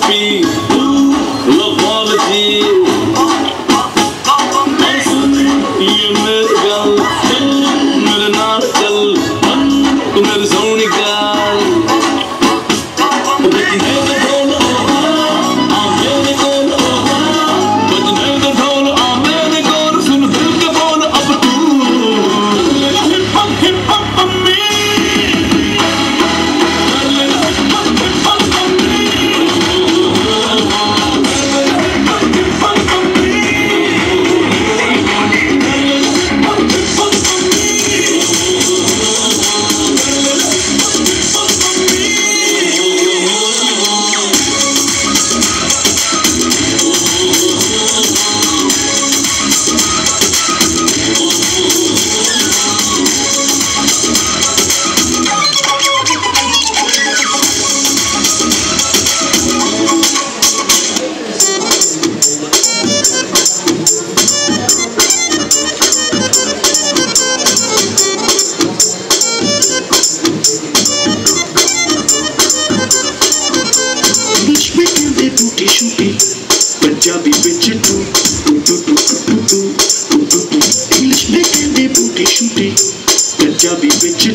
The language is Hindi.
recipe. टूटी शूटी पंजाबी बिच टू टू टू टू टू टू टू टू इंग्लिश में कहते बूटी शूटी पंजाबी बिच